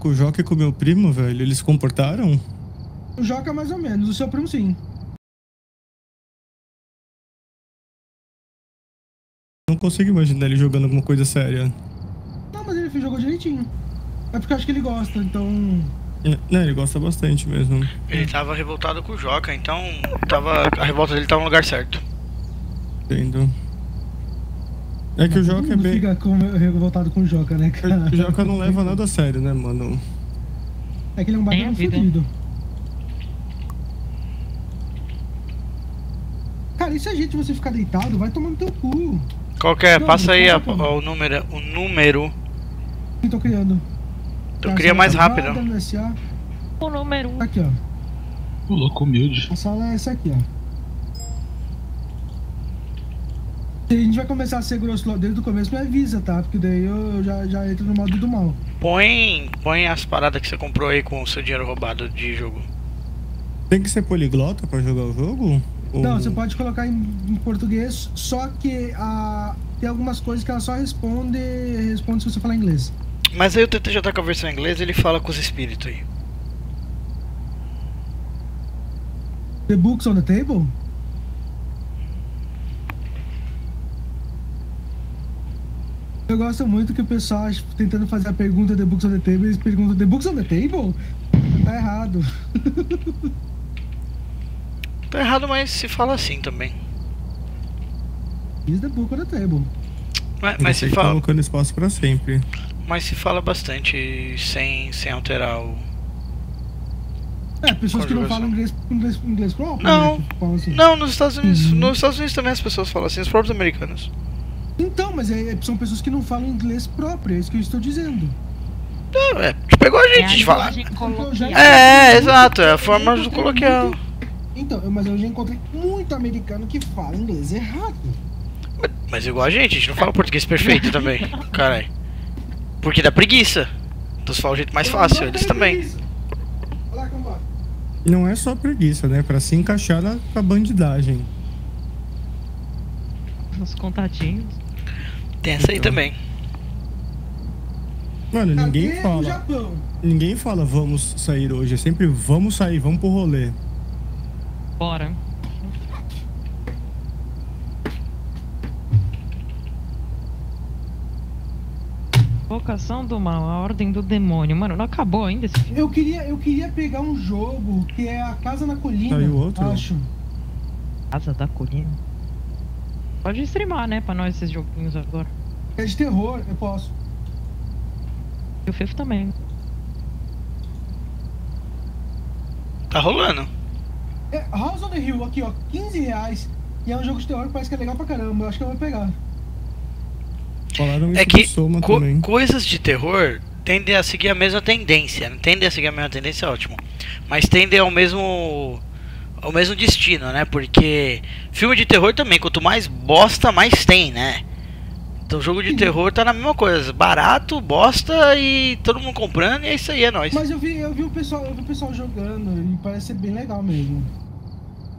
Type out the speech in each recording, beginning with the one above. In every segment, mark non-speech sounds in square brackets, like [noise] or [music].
Com o Joca e com o meu primo, velho, eles se comportaram? O Joca mais ou menos, o seu primo sim. Não consigo imaginar ele jogando alguma coisa séria. Não, mas ele jogou direitinho. É porque eu acho que ele gosta, então. É, Né, ele gosta bastante mesmo. Ele tava revoltado com o Joca, então tava, a revolta dele tava no lugar certo. Entendo. É que o Joca é bem. fica com, revoltado com o Joca, né, cara? O Joca não leva [laughs] nada a sério, né, mano? É que ele é um Tem a bagulho vida. fudido. Cara, e se a gente você ficar deitado, vai tomar no teu cu. Qual que é? Não, Passa não aí a- o número. O número. que tô criando. Eu Tá, queria sala mais rápido. O número aqui, ó. O louco humilde. A sala é essa aqui, ó. Se a gente vai começar a ser grosso logo desde o começo, me avisa, tá? Porque daí eu já, já entro no modo do mal. Põe, põe as paradas que você comprou aí com o seu dinheiro roubado de jogo. Tem que ser poliglota pra jogar o jogo? Ou- Não, você pode colocar em, em português, só que a, tem algumas coisas que ela só responde, responde se você falar inglês. Mas aí o TT já tá com a versão em inglês ele fala com os espíritos aí. The books on the table? Eu gosto muito que o pessoal tentando fazer a pergunta The books on the table, eles perguntam The books on the table? Tá errado. Tá errado, mas se fala assim também. Is the book on the table. Mas, mas se tá fala, colocando espaço pra sempre. mas se fala bastante sem, sem alterar o. É, pessoas que não falam inglês, inglês, inglês próprio, Não. né? assim. Não, nos Estados Unidos. Uhum. Nos Estados Unidos também as pessoas falam assim, os próprios americanos. Então, mas é- são pessoas que não falam inglês próprio, é isso que eu estou dizendo. É, é, tipo, igual a É a gente de falar. linguagem coloquial. É, exato, é a forma do coloquial. Então, mas eu já encontrei muito americano que fala inglês errado. Mas, mas igual a gente, a gente não fala português perfeito [laughs] também. Caralho. Porque dá preguiça. Então você fala o jeito mais fácil, eles também. Olha lá, cambada. Não é só preguiça, né? Pra se encaixar na, com a bandidagem. Os contatinhos. Tem essa aí Então. também. Mano, ninguém Cadê o fala. Japão? Ninguém fala vamos sair hoje. É sempre vamos sair, vamos pro rolê. Bora. Vocação do mal, a ordem do demônio. Mano, não acabou ainda esse filme. Eu queria, eu queria pegar um jogo que é a Casa na Colina. Saiu outro? Acho. Casa da Colina. Pode streamar, né, pra nós esses joguinhos agora. É de terror, eu posso. E o Fefo também. Tá rolando. É, House on the Hill, aqui ó, 15 reais. E é um jogo de terror que parece que é legal pra caramba. Eu acho que eu vou pegar. Falaram isso É que co- também. coisas de terror tendem a seguir a mesma tendência. Tendem a seguir a mesma tendência, é ótimo. Mas tendem ao mesmo. Ao mesmo destino, né? Porque filme de terror também, quanto mais bosta, mais tem, né? Então jogo de terror tá na mesma coisa. Barato, bosta e todo mundo comprando e é isso aí, é nóis. Mas eu vi, eu vi o pessoal, eu vi o pessoal jogando e parece ser bem legal mesmo.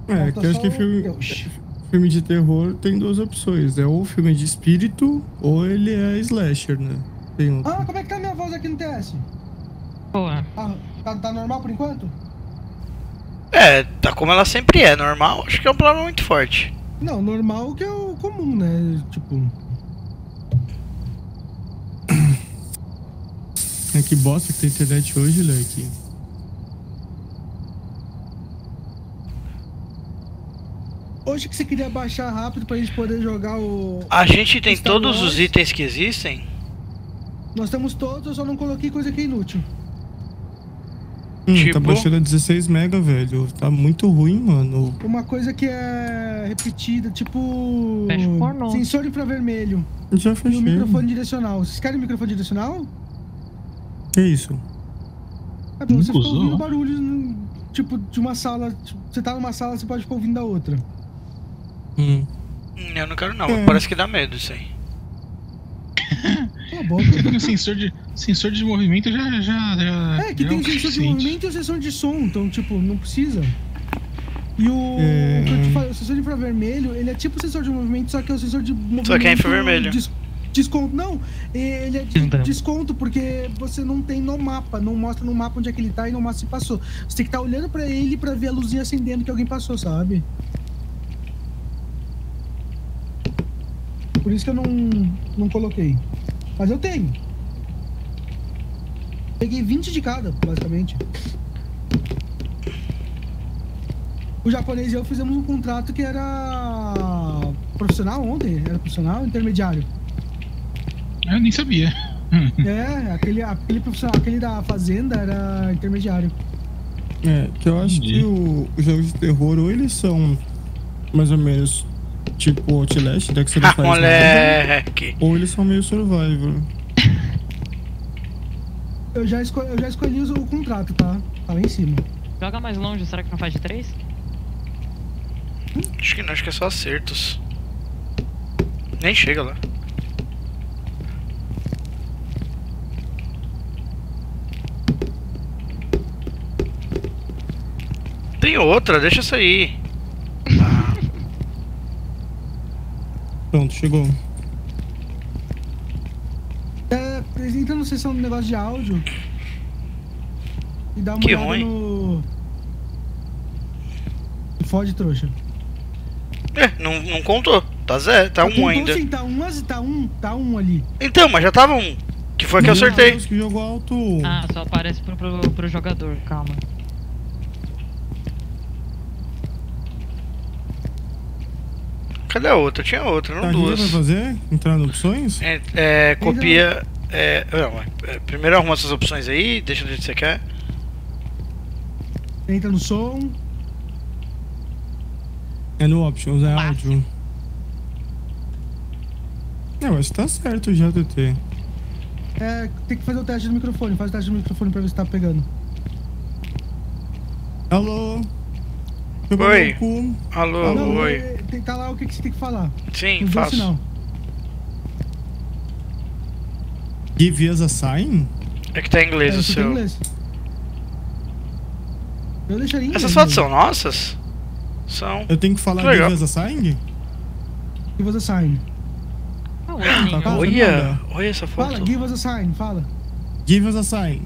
É, Falta que eu acho que o filme, Deus. filme de terror tem duas opções. É ou filme de espírito ou ele é slasher, né? Tem outro. Ah, como é que tá minha voz aqui no TS? Boa. Tá, tá, tá normal por enquanto? É, tá como ela sempre é, normal. Acho que é um palavra muito forte. Não, normal que é o comum, né? Tipo. É que bosta que tem internet hoje, Leque. Hoje que você queria baixar rápido pra gente poder jogar o. A gente tem Star todos Wars. os itens que existem. Nós temos todos, eu só não coloquei coisa que é inútil. Hum, Tipo? Tá baixando a 16 mega, velho. Tá muito ruim, mano. Uma coisa que é repetida, tipo. Fecha o pornô. Sensor infravermelho. Já E o fechei. microfone direcional. Vocês querem microfone direcional? Que isso? É pra você ficar ouvindo barulhos, no- tipo, de uma sala. tipo, Você tá numa sala, você pode ficar ouvindo da outra. Hum. Hum, Eu não quero não, É. parece que dá medo isso aí. Cala a boca. Porque o sensor de, sensor de movimento já. já, já É, que já tem o sensor de movimento e o sensor de som, então, tipo, não precisa. E o, É. o que eu te falei, o sensor de infravermelho, ele é tipo o sensor de movimento, só que é o sensor de movimento. Só que é infravermelho. dis- Desconto. Não, ele é de Então. desconto porque você não tem no mapa. Não mostra no mapa onde é que ele tá e no mapa se passou. Você tem que estar olhando pra ele pra ver a luzinha acendendo que alguém passou, sabe? Por isso que eu não, não coloquei. Mas eu tenho. Peguei 20 de cada, basicamente. O japonês e eu fizemos um contrato que era profissional ontem. Era profissional ou intermediário? Eu nem sabia. [laughs] É, aquele, aquele profissional, aquele da fazenda era intermediário. É, que eu acho Entendi. que o, os jogos de terror, ou eles são mais ou menos tipo Outlast, né, que você não [laughs] Ah, faz nada, moleque. ou eles são meio survival. [laughs] Eu já, esco eu já escolhi o, contrato, tá? Tá lá em cima. Joga mais longe, será que não faz de três? Acho que não, acho que é só acertos. Nem chega lá. Tem outra, deixa essa aí. Ah, Pronto, chegou. É, entra no sessão do negócio de áudio. E dá uma Que olhada ruim. no. Fode trouxa. é, não, não contou. Tá zero, tá um Então, ainda. Sim, tá um, mas tá um, tá um ali. Então, mas já tava um. Que foi que eu acertei. Que jogo alto. Ah, só aparece pro, pro, pro jogador, calma. Cadê a outra? Tinha outra, Tá, não o que você vai duas. fazer? Entrar em opções? É, é, copia. É, não, é, primeiro arruma essas opções aí, deixa do jeito que você quer. Entra no som. É no Options, é áudio. É, eu acho que tá certo já, TT. É, tem que fazer o teste do microfone. Faz o teste do microfone pra ver se tá pegando. Alô? Oi. Alô, Não, oi. É, tem, tá lá o que, que você tem que falar. Sim, Nos faço. sinal. Give us a sign? É que tá em inglês É, o tem seu. inglês. Eu deixaria em Essas inglês, fotos né? são nossas? São. Eu tenho que falar Que give us a sign? Give us a sign. Ah. Olha, olha essa Fala, foto. give us a sign, fala. Give us a sign.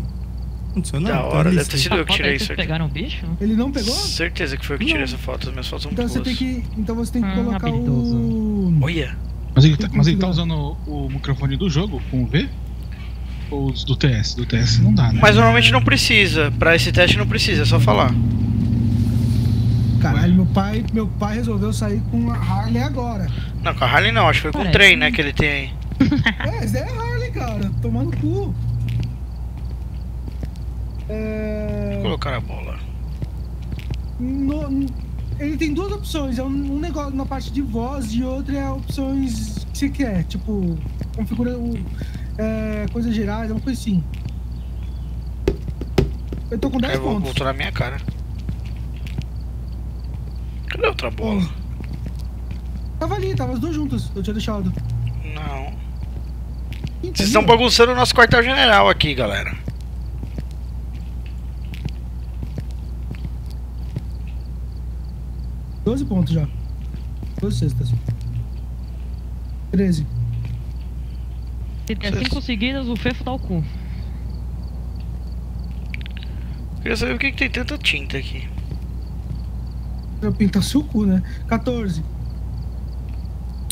Nada. Da tá hora, deve ter sido eu que tirei isso aqui. pegaram o bicho? Ele não pegou? Certeza que foi eu que tirei essa foto. As minhas fotos são Então você boas. tem que. Então você tem que Hum, colocar habilidoso. o. Olha, Mas ele, tá, mas ele tá usando o, o microfone do jogo com o V? Ou os do TS? Do TS não dá, né? mas normalmente não precisa. Pra esse teste não precisa, é só falar. Caralho, meu pai, meu pai resolveu sair com a Harley agora. Não, com a Harley não, acho que foi com o trem, né, que ele tem aí. [laughs] É, isso é Harley, cara. Tomando cu. É... Colocar a bola. no- ele tem duas opções. É um, negócio na parte de voz e outra é opções que você quer. Tipo, configura é, coisas gerais, uma coisa assim. Eu tô com 10 Aí eu vou pontos. voltar na minha cara. Cadê a outra bola? Tava ali, tava as duas juntas. Eu tinha deixado. Não. Vocês estão bagunçando o nosso quartel-general aqui, galera. Doze pontos já. 12 cestas. 13. Se der cinco seguidas, o Fefo dá o cu. Queria saber por que, que tem tanta tinta aqui. Eu pintar seu cu, né? 14.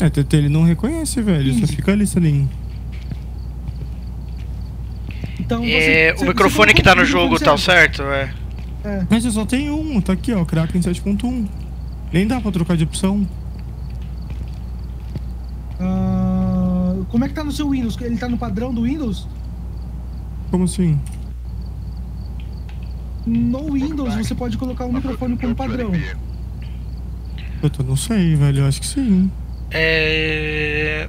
É, TT, ele não reconhece, velho. Só Quinze. fica ali, Salim. Então você. É, você- o microfone você que tá no jogo tá certo? É. É. Mas eu só tenho um, tá aqui, ó. Kraken 7.1. Nem dá pra trocar de opção. Ah, como é que tá no seu Windows? Ele tá no padrão do Windows? Como assim? No Windows você pode colocar o microfone como padrão. Eu tô, não sei, velho. Eu acho que sim. É.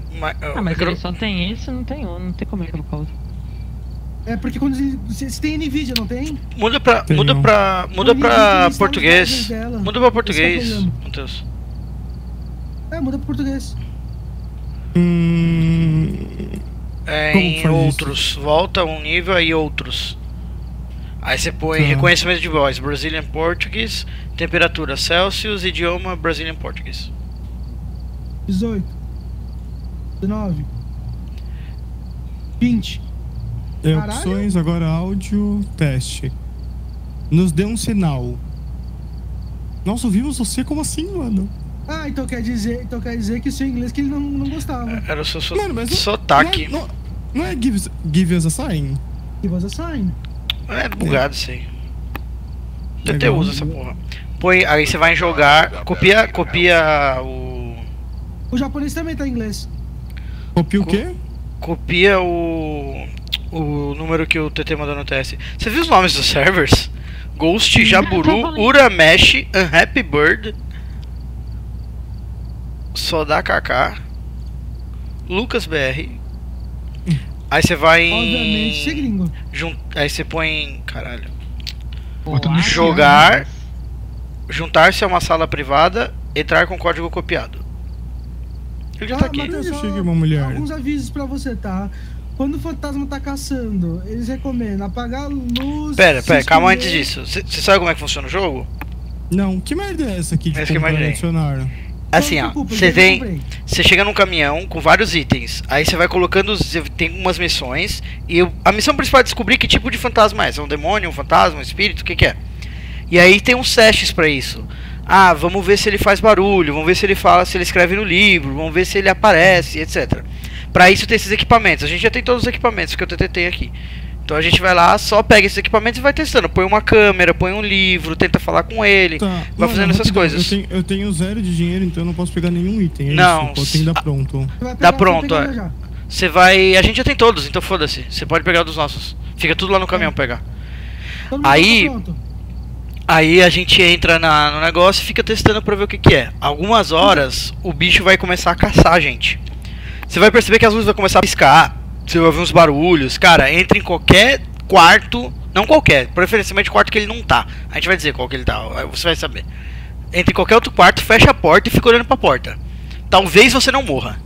Ah, mas micro- ele só tem esse, não tem outro, não tem como ele colocar outro. É porque quando você, tem Nvidia, não tem? Muda pra. Tenho. Muda pra. Muda pra instala português. Muda pra português, é. Matheus. É, muda pro português. Hum. É em faz isso? outros. Volta um nível aí outros. Aí você põe Tá. reconhecimento de voz, Brazilian Portuguese, temperatura Celsius, idioma Brazilian Portuguese. 18. 19. 20. É, Caralho. opções, agora áudio, teste. Nos dê um sinal. Nossa, ouvimos você? Como assim, mano? Ah, então quer dizer, então quer dizer que o seu inglês que ele não, não gostava. Era o seu so Mano, mas não- sotaque. Não é, não, não é give, us- give us a sign? Que was a sign. É bugado isso aí. Eu até uso essa porra. Põe, aí você vai jogar, copia, copia o. O japonês também tá em inglês. Copia o Co- quê? Copia o. O número que o TT mandou no TS. Você viu os nomes dos servers? Ghost, Jaburu. Uramesh, Unhappy Bird, Sodakk, Lucas BR. Aí você vai em. Jun- Aí você põe. em- Caralho. Jogar. Juntar-se a uma sala privada, entrar com código copiado. Ele já tá Ah, aqui. Matheus, Eu só cheguei uma mulher. Alguns avisos pra você, tá? Quando o fantasma tá caçando, eles recomendam apagar a luz. Pera, pera, calma antes disso. Você sabe como é que funciona o jogo? Não, que merda é essa aqui de Essa que eu comprar e imaginei. adicionar? Assim, ó, você eu tem. comprei. Você chega num caminhão com vários itens. Aí você vai colocando. os- Tem umas missões. E o- a missão principal é descobrir que tipo de fantasma é. Se é um demônio, um fantasma, um espírito, o que, que é. E aí tem uns testes pra isso. Ah, vamos ver se ele faz barulho, vamos ver se ele fala, se ele escreve no livro, vamos ver se ele aparece, etc. Pra isso tem esses equipamentos. A gente já tem todos os equipamentos que o TT tem aqui. Então a gente vai lá, só pega esses equipamentos e vai testando. Põe uma câmera, põe um livro, tenta falar com ele. Tá. Vai fazendo essas rapidão, coisas. Eu tenho, eu tenho zero de dinheiro, então eu não posso pegar nenhum item. É Não, Isso, eu tenho que dar pronto. Pegar, você pronto, é. Você vai. A gente já tem todos, então foda-se. Você pode pegar dos nossos. Fica tudo lá no caminhão pegar. Todo mundo Aí- tá. Aí a gente entra na- no negócio e fica testando pra ver o que, que é. Algumas horas o bicho vai começar a caçar a gente. Você vai perceber que as luzes vão começar a piscar. Você vai ouvir uns barulhos. Cara, entra em qualquer quarto. Não qualquer, preferencialmente quarto que ele não tá. A gente vai dizer qual que ele tá, você vai saber. Entra em qualquer outro quarto, fecha a porta e fica olhando pra porta. Talvez você não morra.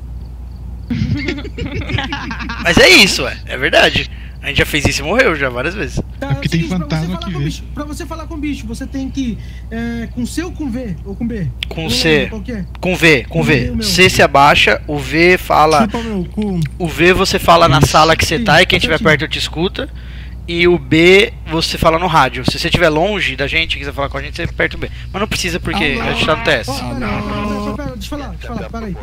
[laughs] Mas é isso, é, é verdade. A gente já fez isso e morreu já várias vezes. Tá, É porque tem pra você fantasma falar que com o vê. bicho, Pra você falar com o bicho, você tem que. É, com C ou com V? Ou com B? Com Não C. é? Com V, com O V. meu. C se abaixa, o V fala. Chupa meu cu. O V você fala na sala que você tá e quem estiver perto te escuta. E o B você fala no rádio. Se você estiver longe da gente e quiser falar com a gente, você aperta o B. Mas não precisa porque Ah, a gente tá no TS. Pera, pera, pera, pera, deixa eu falar, deixa eu falar, pera aí.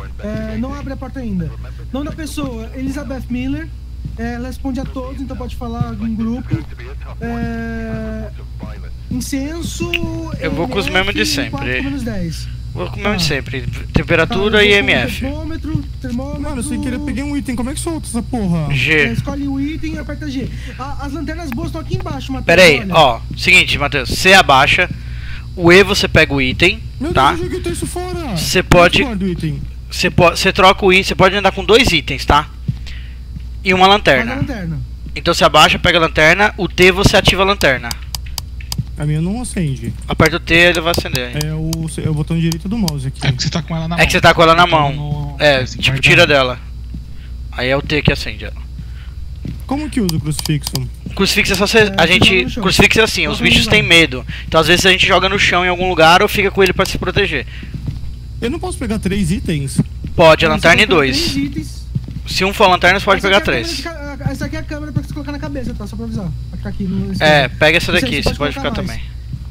É, não abre a porta ainda. Nome da pessoa, Elizabeth Miller. É, ela responde a todos, então pode falar em grupo. É, incenso. Eu vou com os mesmos de sempre. 4 menos 10. Vou com o mesmo de Ah. sempre. Temperatura Tá, e vou com MF. Termômetro, termômetro. Mano, sem querer peguei um item. Como é que solta essa porra? É, G. escolhe o item e aperta G. A- as lanternas boas estão aqui embaixo, Matheus. Pera aí, olha. ó. Seguinte, Matheus. C abaixa. O E você pega o item, Meu tá? Deus, eu joguei isso fora. Você pode-? Você pode, você troca o item, você pode andar com dois itens, tá? E uma Olha a lanterna. lanterna. Então você abaixa, pega a lanterna, o T você ativa a lanterna. A minha não acende. Aperta o T ele vai acender. É o, é o botão direito do mouse aqui. É porque você tá com ela na mão. É que você tá com ela na mão. No- É, assim, tipo, tira dela. Aí é o T que acende ela. Como que usa o crucifixo? Crucifixo é só você. É, a gente. Crucifixo é assim, os bichos têm medo. Então às vezes a gente joga no chão em algum lugar ou fica com ele pra se proteger. Eu não posso pegar três itens? Pode, a lanterna e dois. três itens. Se um for lanterna, você pode Essa pegar é três. de Essa aqui é a câmera pra você colocar na cabeça, tá? Só pra avisar. Aqui no É, pega essa daqui, você você pode pode ficar mais. também.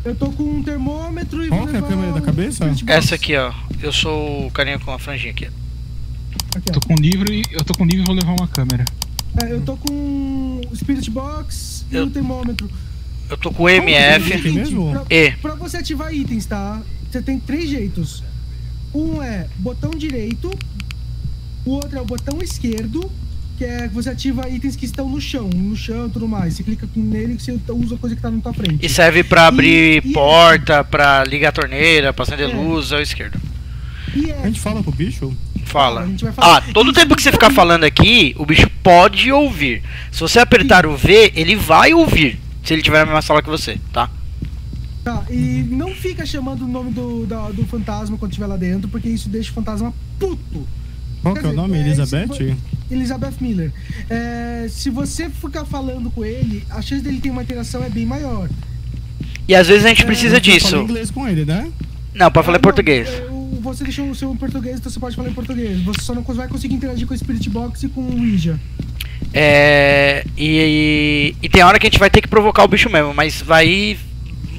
Eu tô com um termômetro e Qual vou que é a câmera da cabeça? Essa aqui, ó. Eu sou o carinha com a franjinha aqui. Aqui, ó. Tô com um livro e eu tô com um livro e vou levar uma câmera. É, eu tô com o Spirit Box e o termômetro. Eu tô com o MF. Mesmo? Pra, E. pra você ativar itens, tá? Você tem três jeitos. Um é botão direito, o outro é o botão esquerdo, que é que você ativa itens que estão no chão, no chão e tudo mais. Você clica nele e você usa a coisa que tá na tua frente. E serve pra abrir E- e- porta, pra ligar a torneira, pra acender É. luz, é o esquerdo. E A é, gente fala pro bicho? Fala. A gente vai falar. Ah, todo tempo que você ficar falando aqui, o bicho pode ouvir. Se você apertar o V, ele vai ouvir. Se ele tiver na mesma sala que você, tá? Tá, e não fica chamando o nome do, da- do fantasma quando estiver lá dentro, porque isso deixa o fantasma puto. Qual que é o nome? é, Elizabeth? Elizabeth Miller. É, se você ficar falando com ele, a chance dele ter uma interação é bem maior. E às vezes a gente É, precisa disso. inglês com ele, né? Não, pode falar Ah, em português. não, é, você deixou o seu em português, então você pode falar em português. Você só não vai conseguir interagir com o Spirit Box e com o Ouija. É, e, e, e tem hora que a gente vai ter que provocar o bicho mesmo, mas vai.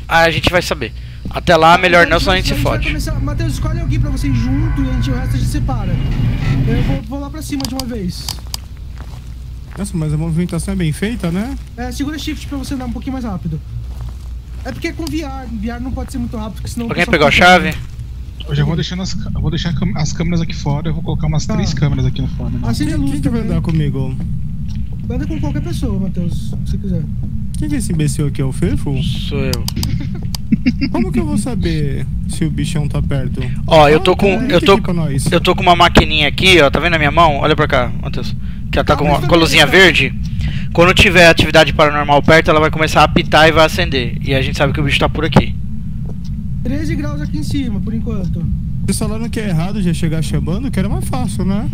A gente vai saber. Até lá, melhor não, senão a gente se fode. Matheus, escolhe alguém pra você ir junto e a gente, o resto a gente separa. Eu vou, vou lá pra cima de uma vez. Nossa, mas a movimentação é bem feita, né? É, segura shift pra você andar um pouquinho mais rápido. É porque é com VR. VR não pode ser muito rápido, porque senão. Alguém pegou a chave? Eu já vou deixando as, vou deixar as câmeras aqui fora, eu vou colocar umas Tá. três câmeras aqui no fora. Né? Acende a Quem, luz quem que vai andar comigo? Anda com qualquer pessoa, Matheus, se você quiser. Quem que é esse imbecil aqui? É o Fefo? Sou eu. [laughs] Como que eu vou saber se o bichão tá perto? Ó, eu tô Ah, com. tá, Eu tô, eu tô com uma maquininha aqui, ó. Tá vendo a minha mão? Olha pra cá, Matheus. Que ela tá Ah, com, uma- com a luzinha tá. verde. Quando tiver atividade paranormal perto, ela vai começar a apitar e vai acender. E a gente sabe que o bicho tá por aqui. 13 graus aqui em cima, por enquanto. Vocês falaram que é errado já chegar chamando, que era mais fácil, né?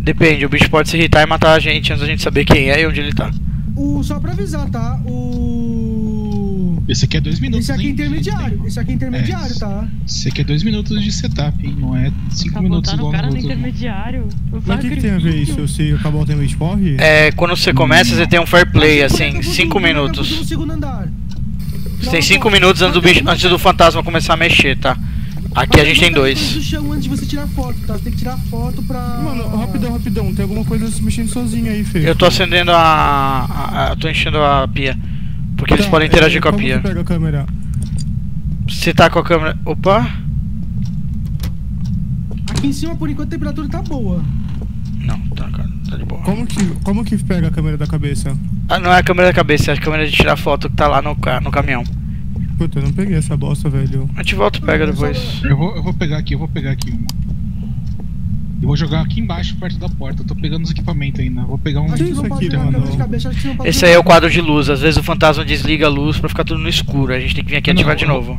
Depende, o bicho pode se irritar e matar a gente antes da gente saber quem é e onde ele tá. O, só pra avisar, tá? O. Esse aqui é dois minutos. Esse aqui é intermediário. Esse aqui é intermediário, É. tá? Esse aqui é dois minutos de setup, hein? Não é cinco Tá minutos botando o igual cara no no outro. intermediário. O Mas o que, que tem a ver isso? Se acabar o tempo de morre? É, quando você começa, você tem um fair play, assim, Mas, 5 eu vou no minutos. Você tem 5 minutos antes do, bicho, antes do fantasma começar a mexer, tá? Aqui a gente tem do dois. chão antes de você tirar foto, tá? Você tem que tirar foto pra. Mano, rapidão, rapidão. Tem alguma coisa se mexendo sozinha aí, Fefo. Eu tô acendendo a. a- a- eu tô enchendo a pia. Porque eles Tá, podem interagir é, com a pia. pega a câmera? Você tá com a câmera. Opa! Aqui em cima, por enquanto, a temperatura tá boa. Não, tá, cara, tá de boa. Como que, como que pega a câmera da cabeça? Ah, não é a câmera da cabeça, é a câmera de tirar foto que tá lá no, no caminhão. Puta, eu não peguei essa bosta, velho. A gente volta e pega depois. Eu vou, eu vou pegar aqui, eu vou pegar aqui uma. Eu vou jogar aqui embaixo, perto da porta. Eu tô pegando os equipamentos ainda. Vou pegar um. Acho que isso não pode aqui, mano? câmera de cabeça, acho que não pode Esse aí é o quadro de luz. Às vezes o fantasma desliga a luz pra ficar tudo no escuro. A gente tem que vir aqui e Não, ativar de eu- novo.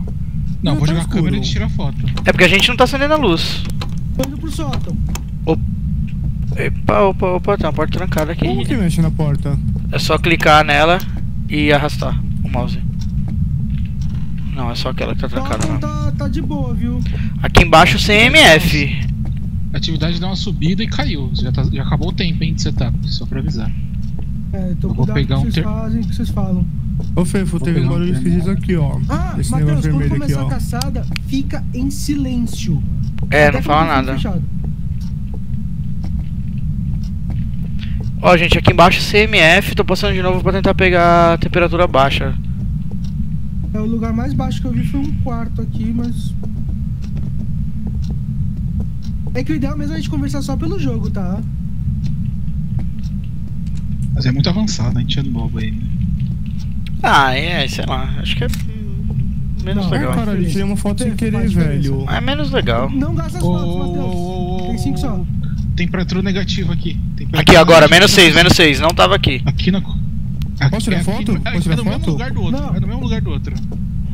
Não, Não, vou tá jogar a câmera e escuro. tirar foto. É porque a gente não tá acendendo a luz. Tô indo pro sótão. Epa, opa, opa, tem uma porta trancada aqui. Como que mexe na porta? É só clicar nela e arrastar o mouse. Não, é só aquela que tá trancada não. tá, tá de boa, viu? Aqui embaixo CMF. A atividade deu uma subida e caiu. Já, tá- já acabou o tempo, hein, de setup. Só pra avisar. É, então vou pegar com o um que vocês ter- fazem, o que vocês falam. Ô, Fefo, teve um barulho esquisito aqui, ó. Ah, Esse Matheus, quando vermelho aqui, começar a caçada, fica em silêncio. É, Até não fala nada. fechado. Ó, gente, aqui embaixo CMF. Tô passando de novo pra tentar pegar a temperatura baixa. É, o lugar mais baixo que eu vi foi um quarto aqui, mas. É que o ideal mesmo é a gente conversar só pelo jogo, tá? Mas é muito avançado, a gente é novo aí. Ah, é, sei lá. Acho que é menos Não, legal. caralho, eu tirei uma foto sem querer, velho. É menos legal. Não gasta as Ô, fotos, Matheus. ô, ô, Tem cinco só. Temperatura negativa aqui. Temperatura Aqui agora, menos 6, menos 6. Não tava aqui. Aqui na. Aqui, Posso tirar aqui- foto? É, Posso tirar é no mesmo foto? lugar do outro. Não. É no mesmo lugar do outro.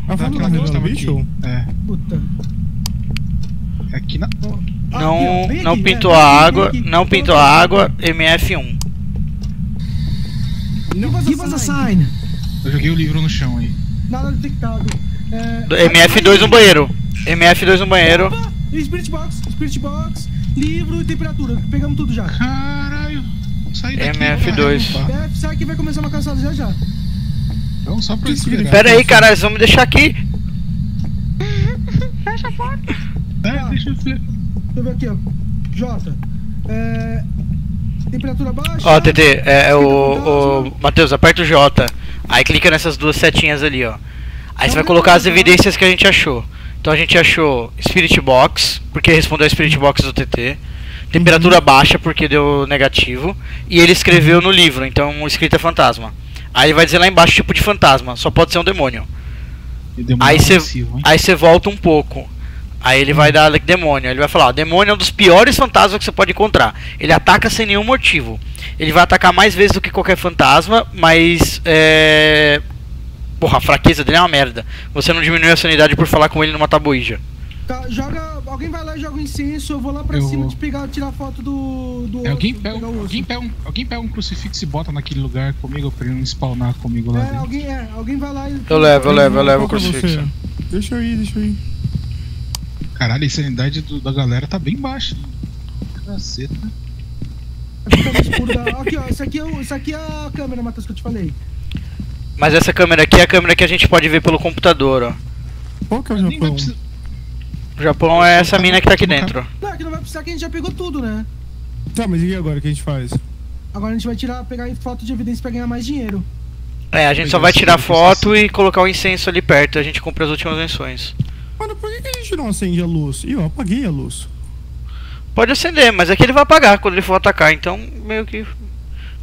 A foto Aqui tá onde vendo o tava bicho? aqui. É. Puta. É aqui na. Não, não pintou é, a água. Não pintou a água. MF1. Give us a sign. Eu joguei o livro no chão aí. Nada detectado. É, Do- MF2 no banheiro. MF2 no banheiro. Opa! Spirit Box, Spirit Box, livro e temperatura. Pegamos tudo já. Caralho. Sai daqui. MF2. vai, vai. É, sai que vai começar uma caçada já já. Então só pra Que esperar. Pera aí, cara, eles vão me deixar aqui. [laughs] É, deixa eu ver. Deixa eu ver aqui, ó. J. É, temperatura baixa. Ó, TT, é, é o, o. Matheus, aperta o J. Aí clica nessas duas setinhas ali, ó. Aí você vai colocar as evidências que a gente achou. Então a gente achou Spirit Box, porque respondeu a Spirit Box do TT. Temperatura baixa, porque deu negativo. E ele escreveu no livro, então o escrito é fantasma. Aí ele vai dizer lá embaixo tipo de fantasma, só pode ser um demônio. E deu Aí você aí você volta um pouco. Aí ele vai dar demônio. Ele vai falar: ó, demônio é um dos piores fantasmas que você pode encontrar. Ele ataca sem nenhum motivo. Ele vai atacar mais vezes do que qualquer fantasma, mas é. Porra, a fraqueza dele é uma merda. Você não diminui a sanidade por falar com ele numa tabuija. Tá, joga. Alguém vai lá e joga um incenso. Eu vou lá pra Eu cima de pegar, tirar foto do. do É, alguém, pega, pegar um- o osso. alguém, pega um, alguém pega um crucifixo e bota naquele lugar comigo pra ele não spawnar comigo lá É, dentro. alguém, é, alguém vai lá e. Eu levo, eu levo, eu levo o crucifixo. você? Deixa eu ir, deixa eu ir. Caralho, a sanidade do- da galera tá bem baixa. Caceta. Vai ficar no escuro da... Aqui, ó. Isso aqui, é o- isso aqui é a câmera, Matheus, que eu te falei. Mas essa câmera aqui é a câmera que a gente pode ver pelo computador, ó. Qual que é o Japão? precisar- O Japão é essa mina que tá aqui dentro. Não, é que não vai precisar que a gente já pegou tudo, né? Tá, mas e agora o que a gente faz? Agora a gente vai tirar, pegar foto de evidência pra ganhar mais dinheiro. É, a gente só vai tirar foto e colocar o incenso ali perto. A gente compra as últimas menções. Mano, por que, que a gente não acende a luz? Ih, eu apaguei a luz. Pode acender, mas é que ele vai apagar quando ele for atacar, então meio que.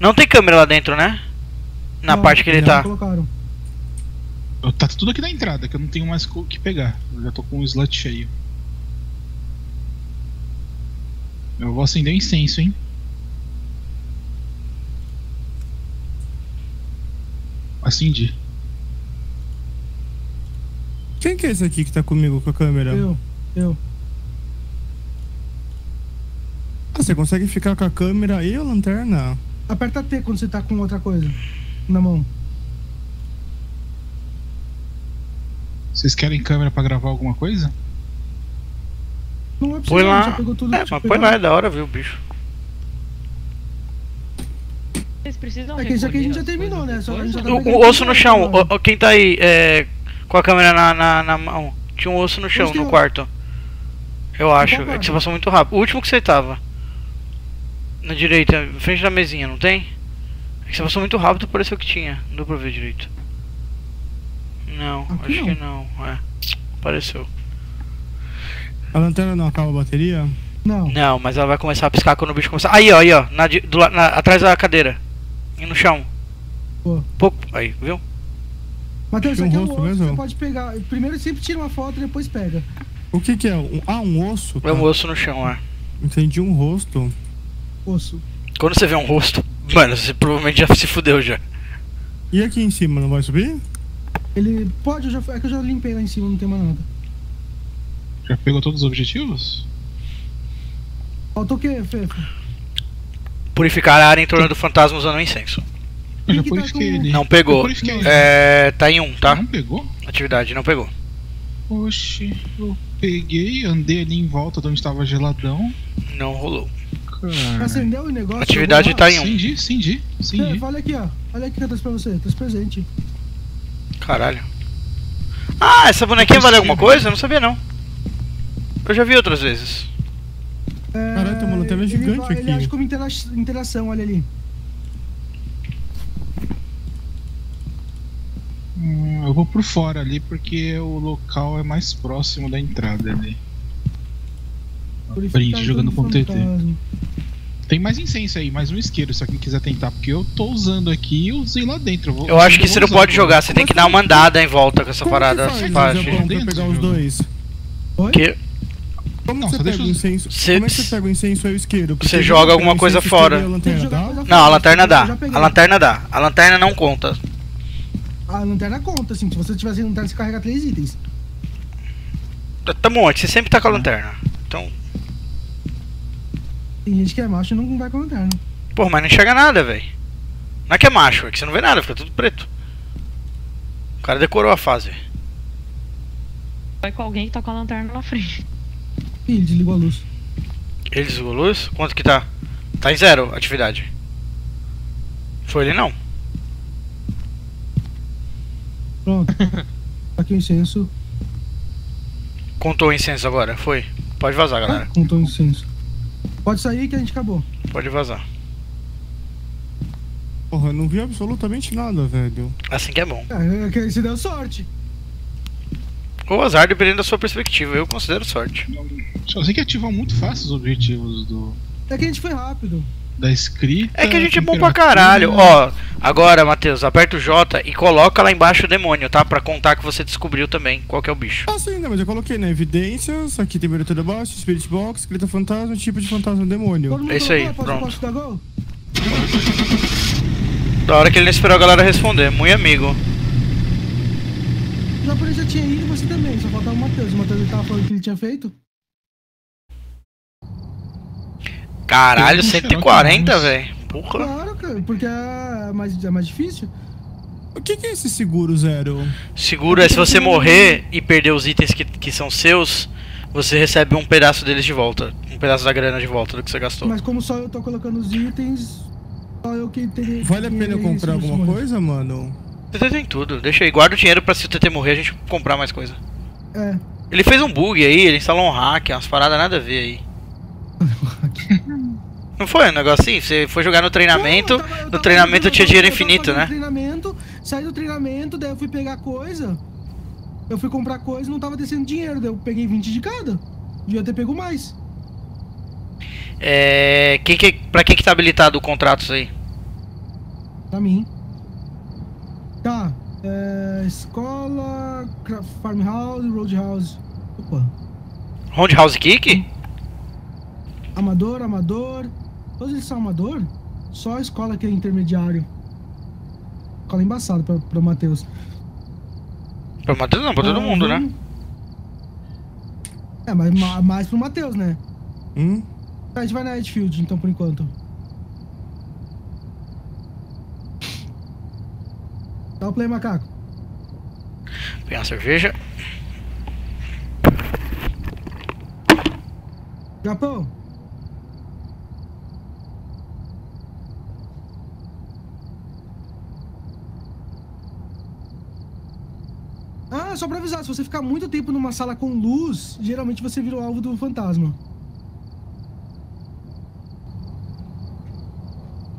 Não tem câmera lá dentro, né? Na Não, parte que ele tá. Colocaram. Tá tudo aqui na entrada, que eu não tenho mais o que pegar. Eu já tô com o slot cheio. Eu vou acender o incenso, hein? Acendi. Quem que é esse aqui que tá comigo com a câmera? Eu, eu. Ah, você consegue ficar com a câmera e a lanterna? Aperta T quando você tá com outra coisa na mão. Vocês querem câmera pra gravar alguma coisa? Não é Põe possível, lá. já pegou tudo É, mas põe lá, é da hora, viu, bicho. Vocês precisam É que isso aqui a gente já terminou, né? Só a gente já tá O, o osso no chão, o- o- quem tá aí é, com a câmera na, na, na mão? Tinha um osso no chão, Onde no quarto. Eu acho, é que você passou muito rápido. O último que você tava. Na direita, frente da mesinha, não tem? É que você passou muito rápido, pareceu que tinha. Não deu pra ver direito. Não, Aqui acho não. que não. É, pareceu. A lanterna não acaba a bateria? Não. Não, mas ela vai começar a piscar quando o bicho começar. Aí, ó, aí, ó. Na, do, na- atrás da cadeira. E no chão. Pô. Pouco. Aí, viu? Matheus, isso Tem um aqui é um rosto osso, mesmo? você pode pegar. Primeiro sempre tira uma foto e depois pega. O que que é? Um- ah, um osso? É um tá. osso no chão, é. Entendi um rosto. Osso. Quando você vê um rosto, [laughs] mano, você provavelmente já se fudeu já. E aqui em cima, não vai subir? Ele pode, eu já, é que eu já limpei lá em cima, não tem mais nada. Já pegou todos os objetivos? Falta o quê, Fefe? Purificar a área em torno do fantasma usando o incenso. Eu já que ele. Não pegou. Eu purifiquei ele. É. Tá em um, tá? Não pegou? Atividade, não pegou. Oxi, eu peguei, andei ali em volta de onde estava geladão. Não rolou. Cara. Acendeu o negócio? Atividade tá em um. Acendi, acendi, acendi. Fefe, olha aqui, ó. Olha aqui que eu trouxe pra você. Trouxe presente. Caralho. Ah, essa bonequinha vale alguma coisa? Eu não sabia não. Eu já vi outras vezes. É, Caralho, tem uma lanterna ele gigante Ele aqui. age como intera- interação, olha ali. Hum, eu vou por fora ali porque o local é mais próximo da entrada ali. Brinde jogando com TT. Tem mais incenso aí, mais um isqueiro, se alguém quiser tentar, porque eu tô usando aqui e eu usei lá dentro. vou- Eu acho que você não pode jogar, você tem que dar uma andada em volta com essa Como parada. que faz Dentro pegar os dois? Oi? Que Como Não, você pega o eu- incenso? Cê- Como é que você pega o incenso e o isqueiro? Porque Você joga alguma coisa fora. A lanterna, Não, a lanterna eu dá. A lanterna dá. A lanterna não conta. A lanterna conta, assim. Se você tiver sem lanterna, você carrega três itens. Tá, bom, é que você sempre tá com a lanterna. Então, Tem gente que é macho e não vai com a lanterna. porra, mas não enxerga nada, velho. Não é que é macho, é que você não vê nada, fica tudo preto. O cara decorou a fase. Vai com alguém que tá com a lanterna na frente. Ih, ele desligou a luz. Ele desligou a luz? Quanto que tá? Tá em zero a atividade. Foi ele não. Pronto. [laughs] Aqui o incenso. Contou o incenso agora, foi. Pode vazar, Ah, galera. contou o incenso. Pode sair que a gente acabou. Pode vazar. Porra, eu não vi absolutamente nada, velho. Assim que é bom. É, é que você deu sorte. Ou azar, dependendo da sua perspectiva. Eu considero sorte. Só sei que ativam muito fácil os objetivos do, É que a gente foi rápido. Da escrita. É que a gente é bom pra caralho. Ó, agora, Matheus, aperta o J e coloca lá embaixo o demônio, tá? Pra contar que você descobriu também qual que é o bicho. Ah, sim, né? Mas eu coloquei, né? Evidências, aqui temperatura baixa, Spirit Box, escrita fantasma, tipo de fantasma demônio. É isso aí, pronto. Da hora que ele não esperou a galera responder. Muito amigo. O japonês já tinha ido e você também. Só faltava o Matheus. O Matheus ele tava falando que ele tinha feito. Caralho, Eu não 140, sei, velho. Porra. Claro, cara, porque é mais, é mais difícil. O que, que é esse seguro zero? Seguro é se você morrer e perder os itens que, que são seus, você recebe um pedaço deles de volta. Um pedaço da grana de volta do que você gastou. Mas como só eu tô colocando os itens, só eu que teria. Vale a pena comprar alguma morrer. coisa, mano? O TT tem tudo. Deixa aí, guarda o dinheiro pra se o TT morrer a gente comprar mais coisa. É. Ele fez um bug aí, ele instalou um hack, umas paradas nada a ver aí. [laughs] Não foi um negócio assim? Você foi jogar no treinamento, Não, eu tava- eu no treinamento tinha dinheiro infinito, né? treinamento, saí do treinamento, daí eu fui pegar coisa. Eu fui comprar coisa e não tava descendo dinheiro, daí eu peguei 20 de cada. Devia ter pego mais. É. Quem que, pra quem que tá habilitado o contrato isso aí? Pra mim. Tá. É, escola, farmhouse, roadhouse. Opa. Roundhouse Kick? Amador, amador. Todos eles são amador? Só a escola que é intermediário. Escola embaçada pra, pra Matheus. Pra Matheus não, pra todo Ah, mundo, né? vamos- É, mas ma- mais pro Matheus, né? Hum? A gente vai na Edfield, então, por enquanto. Dá o play, macaco. Pegar uma cerveja. Japão. Ah, só pra avisar, se você ficar muito tempo numa sala com luz, geralmente você vira o alvo do fantasma.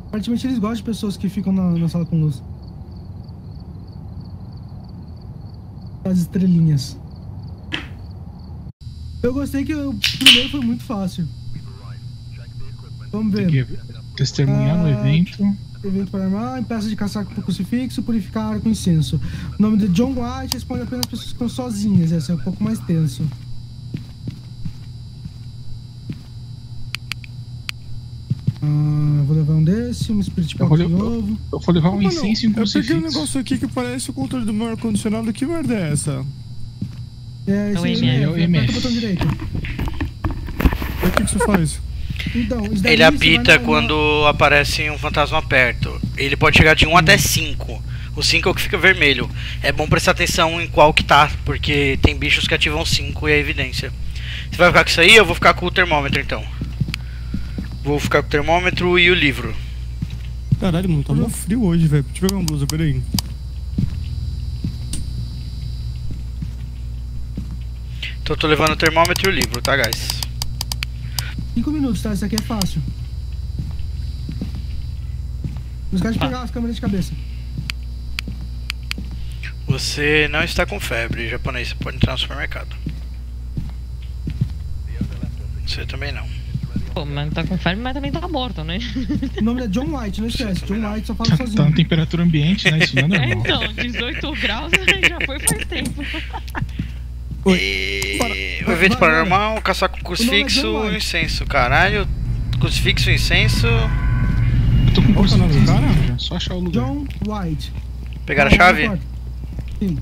Aparentemente eles gostam de pessoas que ficam na, na sala com luz. As estrelinhas. Eu gostei que o primeiro foi muito fácil. Vamos ver. testemunhar no Ah, evento. Evento para armar, peça de caçar com crucifixo, purificar com incenso. O nome de John White responde apenas pessoas que estão sozinhas. Esse é um pouco mais tenso. Ah, vou levar um desse, um Spirit Box de novo. Eu vou levar um incenso e um Eu peguei um crucifixo. negócio aqui que parece o controle do meu ar-condicionado. Que merda é essa? É, esse o aí, MF. é, É o MF. o botão direito. O que, que você faz? Então, Ele apita quando aparece um fantasma perto. Ele pode chegar de 1 até 5. O 5 é o que fica vermelho. É bom prestar atenção em qual que tá, porque tem bichos que ativam 5 e é evidência. Você vai ficar com isso aí? Eu vou ficar com o termômetro então. Vou ficar com o termômetro e o livro. Caralho, mano, tá mó frio hoje, velho. Deixa eu pegar uma blusa, peraí. Então eu tô levando o termômetro e o livro, tá, guys? Cinco minutos, tá? Isso aqui é fácil. Não esquece de Tá. pegar as câmeras de cabeça. Você não está com febre, japonês. Você pode entrar no supermercado. Você também não. Pô, mas tá com febre, mas também tá morto, né? O nome é John White, não esquece. John White só fala Tá, tá sozinho. na temperatura ambiente, né? Isso não é [laughs] É, normal. então, 18 graus [laughs] já foi faz tempo. E... Para- o evento paranormal, caçar com crucifixo John e White. incenso. Caralho, crucifixo e incenso. Eu tô com é o nome do crucifixo, cara? Só achar o lugar. John White. Pegaram a chave? Sim.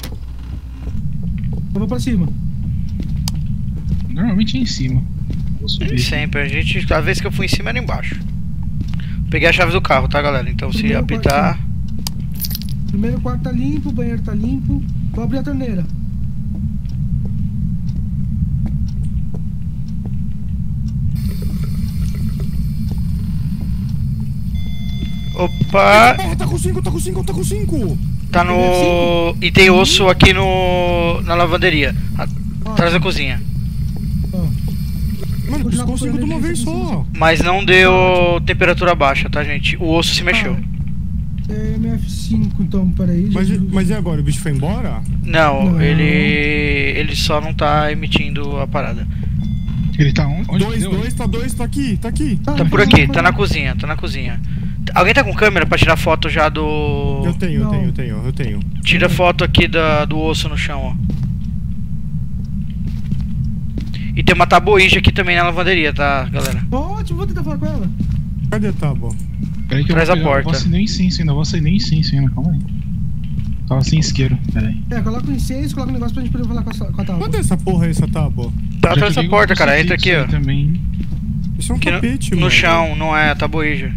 Eu vou pra cima. Normalmente é em cima. Vou subir. Sempre, a gente. A vez que eu fui em cima era embaixo. Peguei a chave do carro, tá galera? Então se Primeiro apitar. Primeiro quarto tá limpo, o banheiro tá limpo. Vou abrir a torneira. Opa! Porra, tá com 5, tá com 5, tá com 5! Tá no. E tem osso aqui no. na lavanderia. a- Ó, Atrás da cozinha. ó. Mano, jogar 5 de uma vez só. Mas não deu temperatura baixa, tá, gente? O osso se mexeu. É MF5, então, peraí. Mas, mas e agora? O bicho foi embora? Não, Não. ele. ele só não tá emitindo a parada. Ele tá onde? Onde que 2, deu? 2, tá 2, tá aqui, tá aqui. Tá mas por eu aqui, tá na cozinha, tá na cozinha. Alguém tá com câmera pra tirar foto já do. Eu tenho, eu Não. tenho, eu tenho, eu tenho. Tira foto aqui da, do osso no chão, ó. E tem uma tabuíja aqui também na lavanderia, tá, galera? Ótimo, vou tentar falar com ela. Cadê a tábua? Peraí que eu Traz vou a pegar, porta. Vou acender o incenso ainda, vou acender incenso ainda, calma aí. Tava sem isqueiro, peraí. É, coloca o incenso, coloca o negócio pra gente poder falar com a, com a tábua. Cadê essa porra aí, essa tábua? Tá atrás dessa joguei porta, um cara. Entra aqui, ó. Também. Isso é um tapete, no, mano. no chão, não é a tabuíja.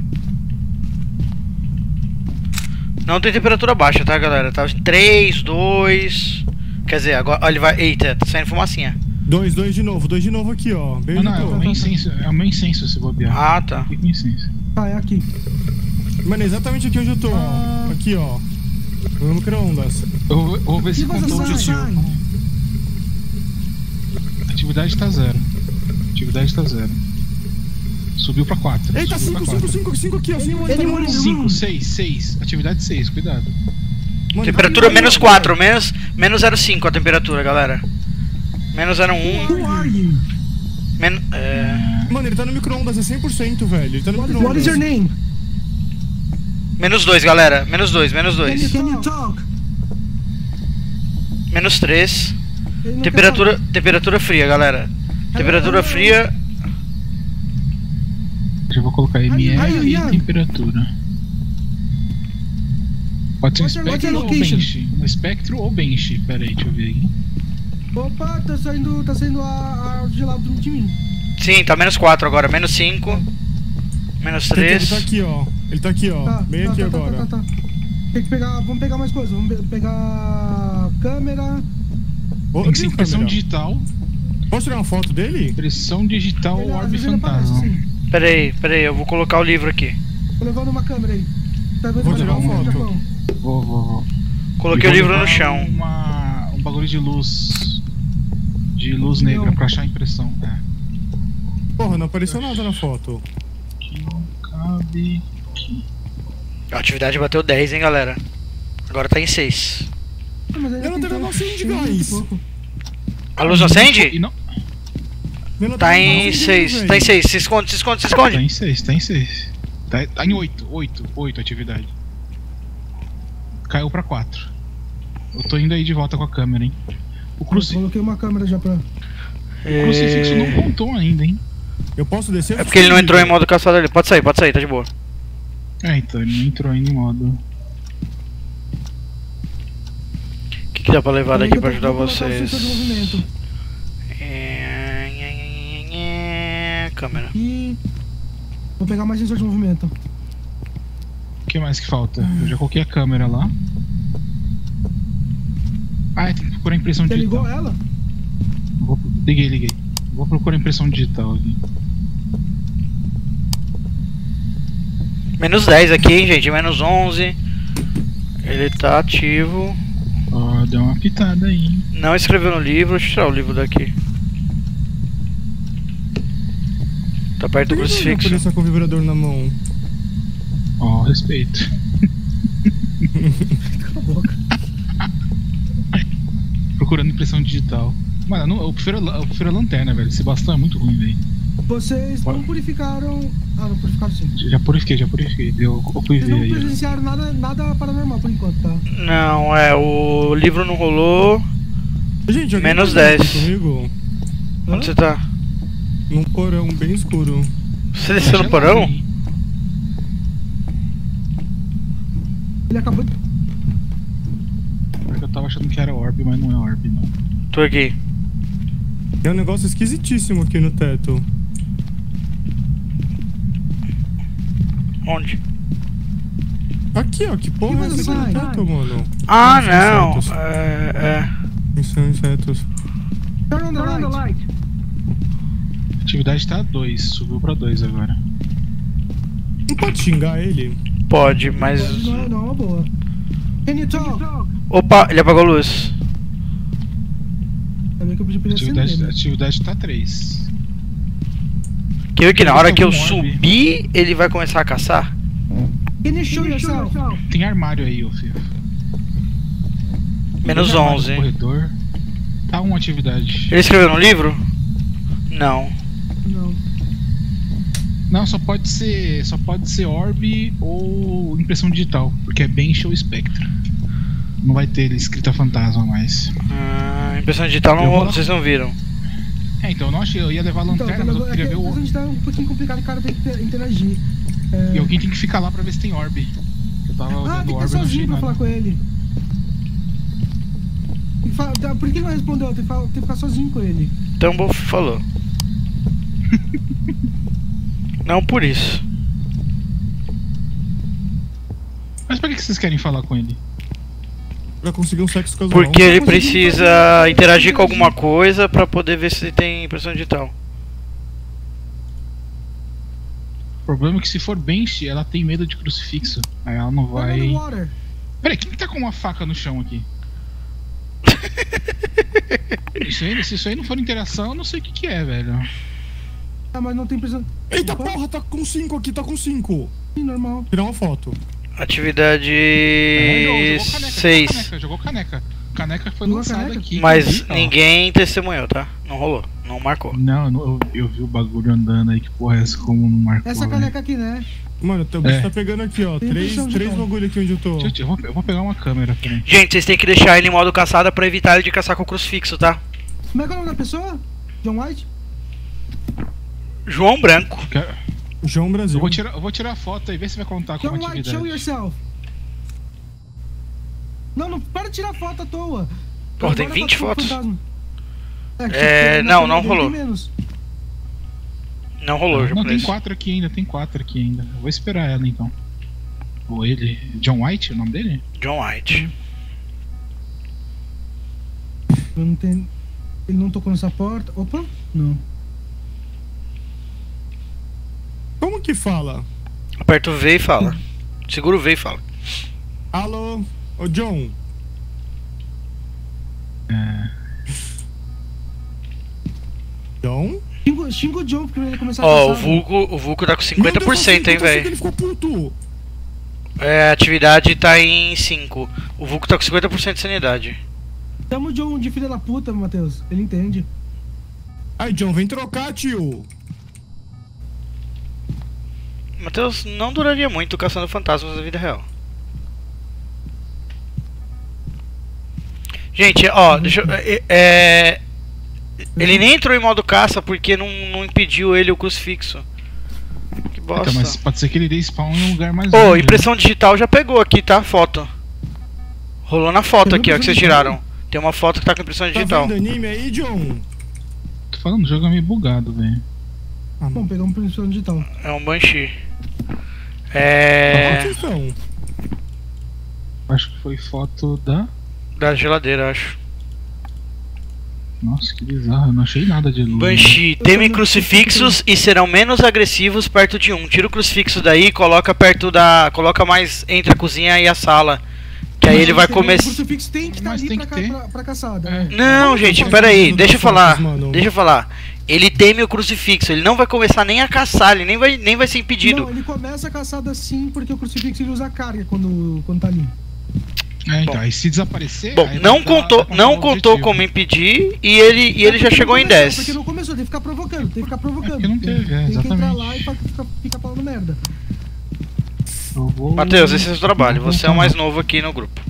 Não tem temperatura baixa, tá, galera? Tá 3, 2. Quer dizer, agora. Olha, ele vai. Eita, tá saindo fumacinha. Dois, dois de novo, dois de novo aqui, ó. Bem Não, não, de é o meu incenso, é o meu incenso se bobear. Ah, tá. Fica com incenso. Tá, é aqui. Mano, é exatamente aqui onde eu tô, ó. Ah. Aqui, ó. No micro-ondas. Eu vou, eu vou ver se contou o sai, tio. sai. Atividade tá zero. Atividade tá zero. Subiu pra 4. Eita, 5, 5, 5, 5 aqui, ó. Morreu. muro. 5, 6, 6. Atividade 6, cuidado. Mano, Temperatura tá- menos 4, menos, menos 0,5 a temperatura, galera. Menos 0,1. Who are you? Men, é, Mano, ele tá no micro-ondas, é 100%, velho. Ele tá no What is, micro-ondas. what is your name? menos 2, galera. Menos 2, menos Can you, 2. can you talk? Menos 3. Ele não Temperatura, temperatura fria, galera. Temperatura fria. Já vou colocar ai, e temperatura. Pode ser um espectro ou bench? Um espectro ou bench? Pera aí, deixa eu ver aqui. quer- Opa, tá saindo, tá saindo a, a de lado de mim. Sim, tá menos 4 agora. Menos 5. Menos Ele 3. tá aqui, ó. Ele tá aqui, ó. Tá, Bem tá, aqui tá, tá, agora. Tá, tá, tá. Tem que pegar, vamos pegar mais coisas. Vamos pe- pegar câmera. Ô, Tem que ser impressão câmera. digital. Posso tirar uma foto dele? Impressão digital Ele- orbe ele aparece, fantasma. Pera aí, pera aí. Eu vou colocar o livro aqui. Tô levando uma câmera aí. Tá vendo Vou tirar uma foto. Japão? Vou, vou, vou. Coloquei E o vou livro no levar chão. Uma, um bagulho de luz. De luz negra Não. pra achar a impressão. É. Porra, não apareceu nada na foto. Não cabe. A atividade bateu 10, hein, galera. Agora tá em 6. Ah, mas ainda Eu não tem tenho noção de tem muito gás. pouco. A luz não E acende? não. Meu, Tá em tem 6. velho. Tá em 6. Se esconde, se esconde, se Tá esconde. em 6, tá em 6. Tá, tá em 8, 8, 8 atividade. Caiu pra 4. Eu tô indo aí de volta com a câmera, hein. O, cruci... Coloquei uma câmera já pra. o crucifixo não contou ainda, hein. Eu posso descer? É porque ele não entrou em modo caçador ali. Pode sair, pode sair, tá de boa. É, então, ele não entrou ainda em modo. O que, que dá pra levar daqui Eu pra ajudar vocês? Câmera. E. Vou pegar mais sensor de movimento. O que mais que falta? Eu já coloquei a câmera lá. Ah, é, tem que procurar impressão Você digital. ligou ela? Vou... Liguei, liguei. Vou procurar impressão digital aqui. Menos 10 aqui, hein, gente. Menos 11. Ele tá ativo. Ó, deu uma pitada aí. Não escreveu no livro. Deixa eu tirar o livro daqui. Tá perto do Por crucifixo. a polícia com o vibrador na mão? Ó, respeito. Cala a boca. Procurando impressão digital. Mano, eu, não- eu prefiro, a- eu prefiro a lanterna, velho. Esse bastão é muito ruim, velho. Vocês não purificaram. Ah, não purificaram sim. Já purifiquei, já purifiquei. Eu, eu fui Vocês ver não presenciaram nada, nada paranormal por enquanto, tá? Não, é. O livro não rolou. Gente, Menos tá aqui 10. comigo? Onde você tá? Num porão bem escuro. Você desceu no porão? Ele acabou de. Porque eu tava achando que era orb, mas não é orb, não. Tô aqui. Tem um negócio esquisitíssimo aqui no teto. Onde? Aqui, ó. Que porra Que é essa no teto, mano? Ah, não. insetos. É. é. São insetos. Turn on the light. Atividade tá 2, subiu pra 2 agora. Não pode xingar ele? Pode, mas. Não, não é uma boa. Can you talk? Opa, ele apagou a luz. Que eu ele Atividade, acender. né? atividade tá 3. Quer ver que na hora que eu subir, ele vai começar a caçar? Can you show yourself? Tem armário aí, ô filho. Menos Tem armário 11. no corredor. Tá uma atividade. Ele escreveu no livro? Não. Não, só pode ser. Só pode ser orb ou impressão digital, porque é bench ou espectro. Não vai ter escrita fantasma mais. Ah, impressão digital não, vou vocês não viram. É, então eu não achei, eu ia levar a Então, lanterna, mas eu é que queria ver a o. gente tá um pouquinho complicado e o cara tem que interagir. É... E alguém tem que ficar lá pra ver se tem orb. Eu tava Ah, olhando tem que estar orb sozinho pra falar com ele. Tá, Por que ele não respondeu? Tem que, fa- tem que ficar sozinho com ele. Tumble falou. [laughs] não por isso. Mas pra que vocês querem falar com ele? Pra conseguir um sexo casual. Porque ele precisa interagir com alguma coisa pra poder ver se tem impressão digital. O problema é que se for bench, ela tem medo de crucifixo. Aí ela não Vai. Peraí, quem que tá com uma faca no chão aqui? [laughs] isso aí, se isso aí não for interação, eu não sei o que, que é, velho. Ah, mas não tem pressão. Eita Opa, porra, tá com 5 aqui, tá com 5. sim, normal. Tirar uma foto. Atividade É, jogou caneca, 6. Jogou caneca, jogou caneca. Caneca foi Jogou lançada caneca? aqui. Mas Ó. ninguém testemunhou, tá? Não rolou, não marcou. Não, eu eu, eu vi o bagulho andando aí, que porra é essa como não marcou. Essa velho? caneca aqui, né? Mano, o bicho É. tá pegando aqui, ó. Tem Três, três bagulho aqui onde eu tô. Eu, eu vou, eu vou pegar uma câmera, peraí. Gente, vocês têm que deixar ele em modo caçada pra evitar ele de caçar com o crucifixo, tá? Como é que é o nome da pessoa? John White? João Branco. João Brasil. Eu vou tirar, eu vou tirar a foto e ver se vai contar como John White, show atividade. yourself. Não, não, para de tirar foto à toa. Pô, tem Agora 20 foto com fotos. É, que não, não rolou. Não rolou, Não, tem japonês. quatro aqui ainda, tem quatro aqui ainda. Eu vou esperar ela então. Ou ele. John White, o nome dele? John White. Eu não tenho... Ele não tocou nessa porta. Opa, não. Como que fala? Aperta o V e fala. Segura o V e fala. Alô? Ô, John. É. John? Xinga, o John porque ele começar a Ó, o caçar. Vulco, o Vulco tá com Meu Deus, 50%, hein, eu sei que velho. Ele ficou puto. É, a atividade tá em 5. O Vulco tá com 50% de sanidade. Chama o John de filha da puta, Matheus. Ele entende. Aí, John, vem trocar, tio. Matheus não duraria muito caçando fantasmas na vida real. Gente, ó, deixa eu. é, é, ele nem entrou em modo caça porque não, não impediu ele o crucifixo. Que bosta. Então, mas pode ser que ele dê spawn em um lugar mais Ô, né? impressão digital já pegou aqui, tá? Foto. Rolou na foto aqui, ó, que vocês tiraram. Tem uma foto que tá com impressão Tá digital. vendo anime aí, John? Tô falando, o jogo é meio bugado, velho. Ah, Bom, pegar um. É um Banshee. É. estão? Acho que foi foto da. Da geladeira, acho. Nossa, que bizarro, eu não achei nada de luz. Banshee, temem crucifixos e serão menos agressivos perto de um. Tira o crucifixo daí e coloca perto da. Coloca mais entre a cozinha e a sala. Que aí ele vai O começar. crucifixo tem que estar Mas ali tem pra, que ca- ter. pra, pra caçada. É. Não, que gente, peraí, deixa eu falar. Deixa eu falar. Ele teme o crucifixo, ele não vai começar nem a caçar, ele nem vai, nem vai ser impedido. Não, ele começa a caçada sim, porque o crucifixo ele usa carga quando, quando tá ali. É, então, Bom. aí se desaparecer. Bom, não dar- contou, contar não contou objetivo. como impedir e ele, e ele já chegou em começou, 10. Porque não começou, tem que ficar provocando, tem que ficar provocando. porque não teve, é, tem, tem que entrar exatamente. lá e fa- fica, fica falando merda. Vou- Matheus, esse é o seu trabalho, você é o mais novo aqui no grupo.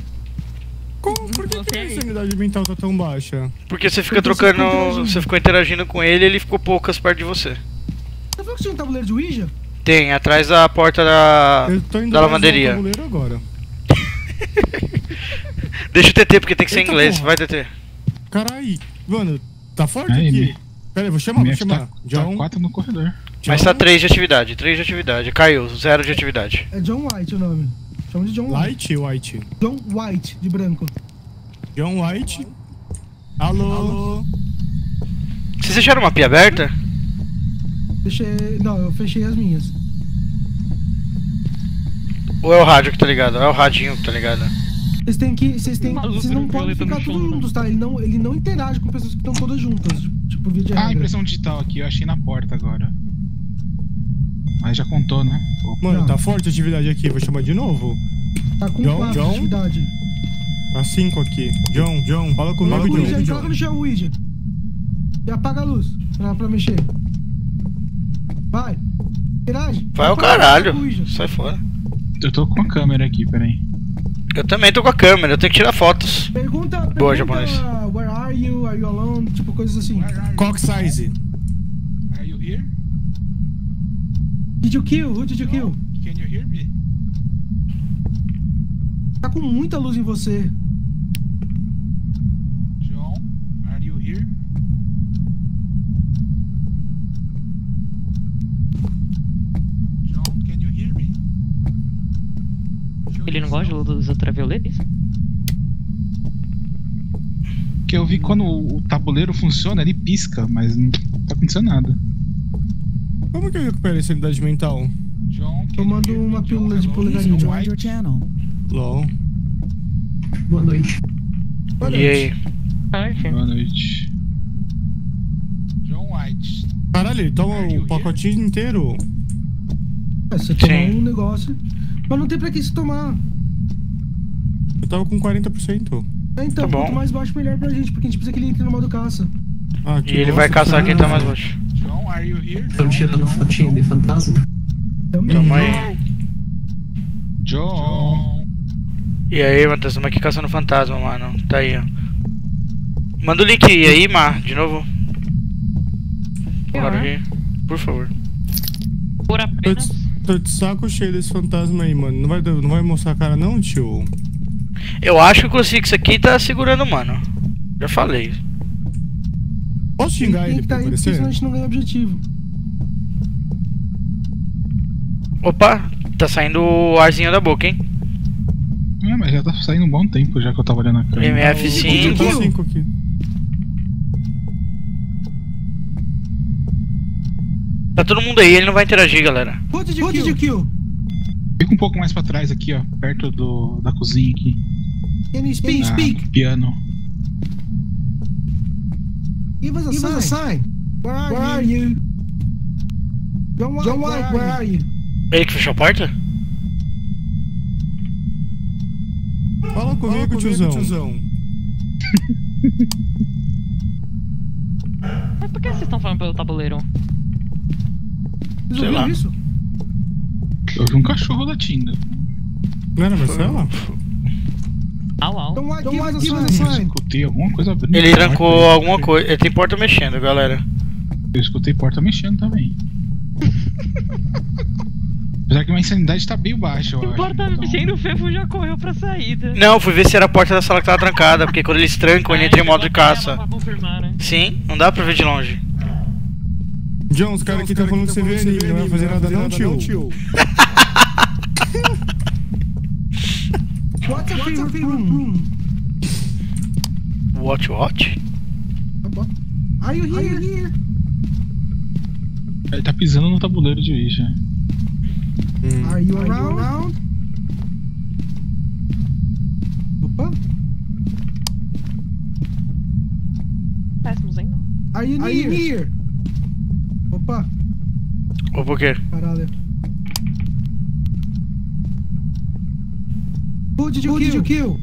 Por que, que a minha sanidade mental tá tão baixa? Porque você fica Porque você trocando. interagindo. Você ficou interagindo com ele e ele ficou poucas perto de você. Você viu que tinha um tabuleiro de Ouija? Tem, atrás da porta da. Eu tô indo da lavanderia. tabuleiro agora. [laughs] Deixa o TT porque tem que ser em Eita inglês. porra. Vai, TT. Carai. Mano, tá forte Aí, aqui? me- Pera aí, vou chamar, vou chamar. tá, tá John, quatro no corredor. Mas John, tá 3 de atividade, 3 de atividade. Caiu, 0 de atividade. É John White o nome. Chama de John White. Light, White. John White, de branco. John White. Alô? Vocês deixaram uma pia aberta? Fechei. Não, eu fechei as minhas. Ou é o rádio que tá ligado? É o radinho que tá ligado. Vocês têm que. Vocês têm. Vocês não podem ficar todos juntos, tá? Ele não, ele não interage com pessoas que estão todas juntas. Tipo, de Ah, regra. impressão digital aqui, eu achei na porta agora. Mas já contou, né? Opa. Mano, Não. tá forte a atividade aqui, vou chamar de novo. Tá com John, John? de atividade. Tá 5 aqui. John, John, fala comigo, Coloca o Ouija, John. coloca no chão o Ouija. E apaga a luz pra, pra mexer. Vai. Interage. Vai ao caralho. Sai fora. Eu tô com a câmera aqui, peraí. Eu também tô com a câmera, eu tenho que tirar fotos. Pergunta, Boa, pergunta japonês. where are you, are you alone, tipo coisas assim. Cock size. Are you here? Did you kill? Who did you kill? Can you hear me? Tá com muita luz em você. John, are you here? John, can you hear me? Show Ele não gosta de luz ultravioleta? isso? porque eu vi quando o tabuleiro funciona, ele pisca, mas não tá acontecendo nada. Como que eu recupero essa unidade mental? John, Tomando uma pílula de polegarinho. Joined your channel. LOL. Boa noite. E aí? Boa noite. John White. Caralho, ele toma o pacotinho inteiro. É, você toma Sim. um negócio. Mas não tem pra que se tomar. Eu tava com 40%. É, então, Tá bom. quanto mais baixo, melhor pra gente, porque a gente precisa que ele entre no modo caça. Ah, E ele vai caçar quem tá mais baixo. John, are you here? Estão tirando fotinha de fantasma? Também. Tamo aí. John. E aí, Matheus, estamos aqui caçando fantasma, mano. Tá aí, ó. Manda o link aí, Mar, de novo. Bora. Por favor. Por apenas. Tô de saco cheio desse fantasma aí, mano. Não vai, não vai mostrar a cara não, tio? Eu acho que o crucifixo aqui tá segurando mano. Já falei. Posso xingar Tem ele que pra tá aí, porque senão a gente não ganha objetivo. Opa, tá saindo o arzinho da boca, hein? É, mas já tá saindo um bom tempo já que eu tava olhando a câmera. MF5. Tá cinco aqui. Tá todo mundo aí, ele não vai interagir, galera. Quanto de kill? de kill? Fica um pouco mais pra trás aqui, ó. Perto do, da cozinha aqui. Can you speak? Speak. piano. Give us a sign. sign. Where are where you? Are you? John White, John White where, are you? Ele que fechou a porta? Fala comigo, tiozão. [laughs] Mas por que vocês estão falando pelo tabuleiro? Vocês Sei lá. isso? Eu vi um cachorro latindo. Não era Marcela? Au, au. John White, give, us a Eu escutei alguma coisa abrindo. Ele porta trancou alguma coisa. Ele tem porta mexendo, galera. Eu escutei porta mexendo também. Apesar que minha insanidade tá bem baixa, eu acho. Importa então- mexendo, o Fefo já correu pra saída. Não, fui ver se era a porta da sala que tava trancada, porque quando eles trancam, ele Ah, entra em modo de caça. pra confirmar, né? Sim, não dá pra ver de longe. John, os caras aqui estão falando que você vê anime, não vai fazer nada não, tio? What's your favorite room? Watch, watch? Are you here? Ele tá pisando no tabuleiro de Ouija. Hum. Are you around? Opa. Péssimos ainda. Are you near? Opa, Ou por quê? caralho. Who did you, kill?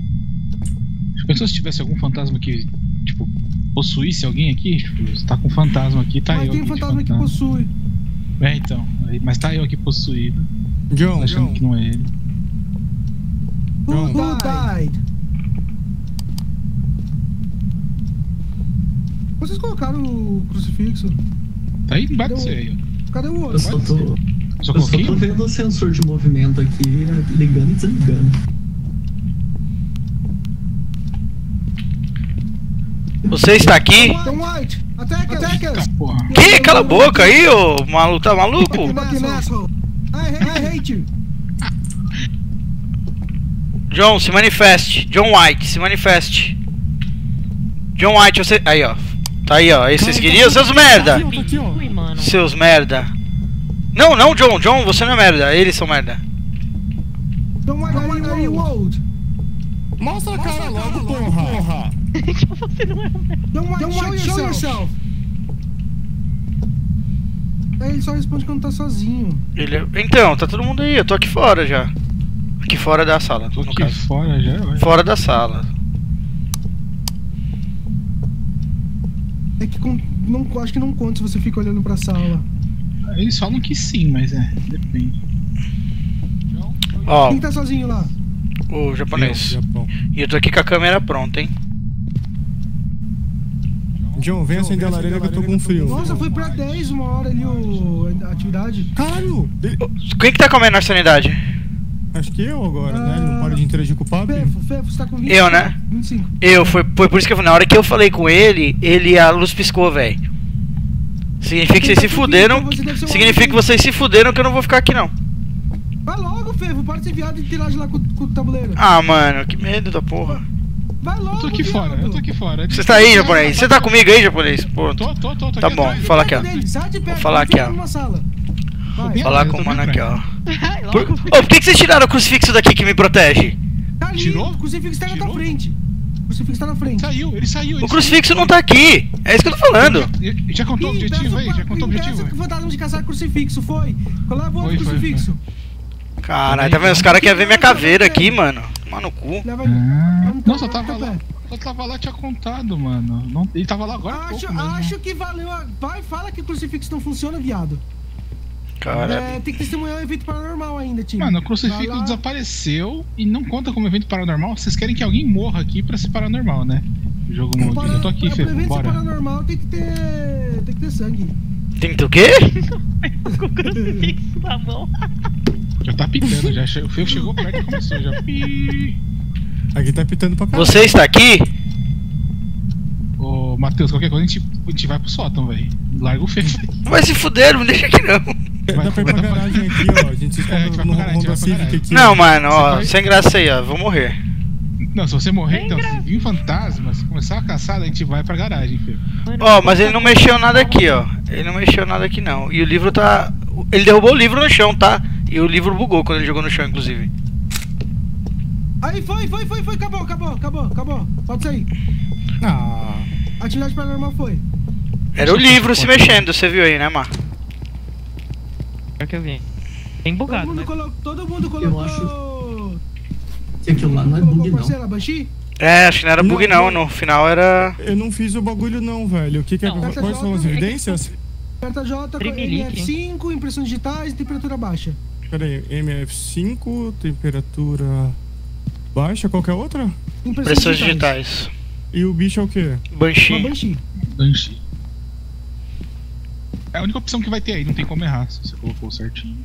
pensou se tivesse algum fantasma que, tipo, possuísse alguém aqui? Tipo, você tá com um fantasma aqui, tá Mas eu tem um aqui de fantasma que fantasma. possui. É, então. Mas tá eu aqui possuído. John, achando John. que não é ele. Who, John. who died? Vocês colocaram o crucifixo? Tá aí embaixo Cadê de o- você aí, ó. Cadê o Eu outro? só tô, Só eu só tô vendo o sensor de movimento aqui ligando e desligando. Você está aqui? Que? Cala a boca aí, ô maluco, tá maluco? You! John, se manifeste. John White, se manifeste. John White, você. Aí, ó. Tá aí, ó. Aí vocês queriam, seus merda! Seus merda. Não, não, John, John, você não é merda. Eles são merda. Mostra a cara logo, porra. [laughs] Você não é show, yourself. Aí ele só responde quando tá sozinho. Ele é- Então, tá todo mundo aí. Eu tô aqui fora já. Aqui fora da sala, Tô no aqui caso. fora já, ué. Fora da sala. É que não, acho que não conta se você fica olhando pra sala. Eles falam que sim, mas é, depende. Ó, Quem tá sozinho lá? o japonês. Japão. E eu tô aqui com a câmera pronta, hein? John, vem acender a lareira que eu tô com frio. Nossa, foi pra 10 uma hora ali o, a atividade. Caralho! Quem que tá com a menor sanidade? Acho que eu agora, né? Ele não Ah. para de interagir com o papo. Fefo, Fefo, você tá com 25? Eu, né? 25. Eu, foi, foi por isso que eu, na hora que eu falei com ele, ele a luz piscou, velho. Significa que vocês se fuderam. Então você deve ser um Significa que vocês se fuderam que eu não vou ficar aqui não. Vai logo, Fefo, para de ser viado e interage lá com, com o tabuleiro. Ah, mano, que medo da porra. Vai logo, Eu tô aqui fora, eu tô aqui fora. Você tá aí, japonês? Você tá comigo aí, japonês? Pô, Tô, tô, tô, tô Tá aqui bom. atrás. Fala aqui, ó. De perto, falar aqui, ó. Vai. falar com o mano aqui, ó. [laughs] Por... Ô, por que, que vocês tiraram o crucifixo daqui que me protege? Tá ali, Tirou? o crucifixo tá na tua frente. O crucifixo tá na frente. Saiu, ele saiu. Ele O crucifixo não tá aqui. É isso que eu tô falando. saiu. Já, já contou o objetivo aí? Já contou o objetivo? que fantasma de caçar crucifixo, foi. Leva o crucifixo. Caralho, tá vendo? Os caras querem ver minha caveira aqui, mano. Toma no cu. Ah, nossa, eu tava lá. Eu tava lá, tinha contado, mano. Não, ele tava lá agora Acho, pouco mesmo. acho que valeu a... Vai, fala que o crucifixo não funciona, viado. Cara, É, tem que testemunhar um evento paranormal ainda, time. Mano, o crucifixo lá. desapareceu e não conta como evento paranormal. Vocês querem que alguém morra aqui pra ser paranormal, né? O jogo muda. Para- Eu tô aqui, pra Fê, evento bora. paranormal tem que ter... Tem que ter sangue. tem que ter o quê? [laughs] Com o crucifixo na mão. Já tá pitando, já. che- O Fê chegou perto e começou já. Aqui tá pitando pra caralho. Você está aqui? Ô, Matheus, qualquer coisa a gente, a gente vai pro sótão, velho. Larga o Fê. Vai se fuder, não me deixa aqui não. Dá pra ir pra garagem aqui, ó. A gente se É, no Honda Civic aqui. Não, mano, ó, vai- sem graça aí, ó. Vou morrer. Não, se você morrer, Bem então, se engraçado. vir um fantasma, se começar a caçada, a gente vai pra garagem. Mano, Ó, mas ele não mexeu nada aqui, ó. Ele não mexeu nada aqui não. E o livro tá. Ele derrubou o livro no chão, tá? E o livro bugou quando ele jogou no chão, inclusive. Aí, foi, foi, foi, foi. Acabou, acabou, acabou, acabou. Pode sair. Ah, Atividade paranormal foi. Era o livro se mexendo, você viu aí, né, Mar? Pior que eu vi. Bem Todo bugado, mundo, né? colo... Todo mundo colocou... acho- Que aquilo lá não é bug, não. É, acho que não era bug Não. No final era. eu não fiz o bagulho não, velho. O que que é, Não, quais são as foto- evidências? Carta J, Tremelique, NF5, impressões digitais e temperatura baixa. Pera aí, MF5, temperatura baixa, qualquer outra? Impressões digitais. E o bicho é o quê? Uma Banshee. Banshee. Banshee. É a única opção que vai ter aí, não tem como errar se você colocou certinho.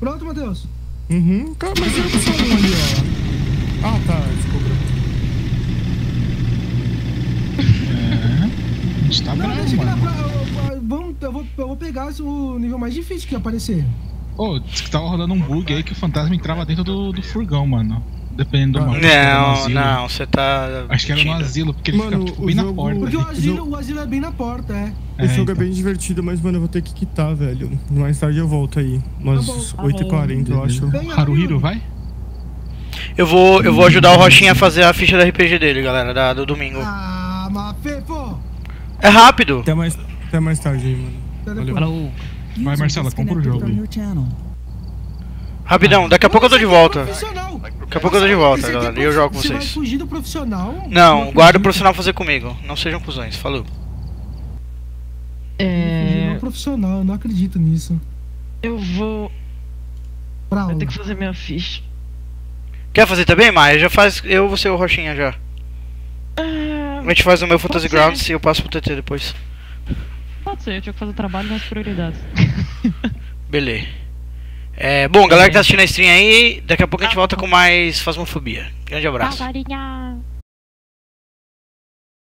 Pronto, Matheus? Uhum, cara, mas eu só um ali, ó. Ah, tá, desculpa. É. A gente tá Não, bravo, deixa mano. pra... eu- eu- Vamos, eu vou, eu vou pegar o nível mais difícil que aparecer. Ô, disse que tava rolando um bug aí que o fantasma entrava dentro do, do furgão, mano. Dependendo do Ah. mapa. Não, asilo. não, você tá. Acho que era no asilo, porque ele Mano, fica tipo, o bem na jogo- porta. Porque o Esse asilo, o asilo é bem na porta, é. Esse É, jogo é então. bem divertido, mas, mano, eu vou ter que quitar, velho. Mais tarde eu volto aí. Umas Tá bom, tá 8h40, eu acho. Haruhiro, vai? Eu vou, eu vou ajudar o Rochinha a fazer a ficha da RPG dele, galera, da, do domingo. Ah, Mafefo! É rápido. Até mais, até mais tarde aí, mano. Valeu. Vai, Marcela, compra o jogo. Rapidão, daqui a pouco eu tô de volta. Profissional. Daqui a pouco eu tô de volta, galera. E eu jogo com Você vai vocês. fugir do profissional? Não, guarda o profissional fazer comigo. Não sejam cuzões. Falou. Fugir É. do profissional, eu não acredito nisso. Eu vou. Pra Eu tenho que fazer minha ficha. Quer fazer também, Maia? Já faz. Eu vou ser o Rochinha já. Ah, A gente faz o meu Fantasy. Grounds e eu passo pro TT depois. pode ser, eu tinha que fazer trabalho nas prioridades. [laughs] Beleza. É, bom, galera que tá assistindo a stream aí, daqui a pouco a gente volta com mais Fasmofobia. Grande abraço. Carinha.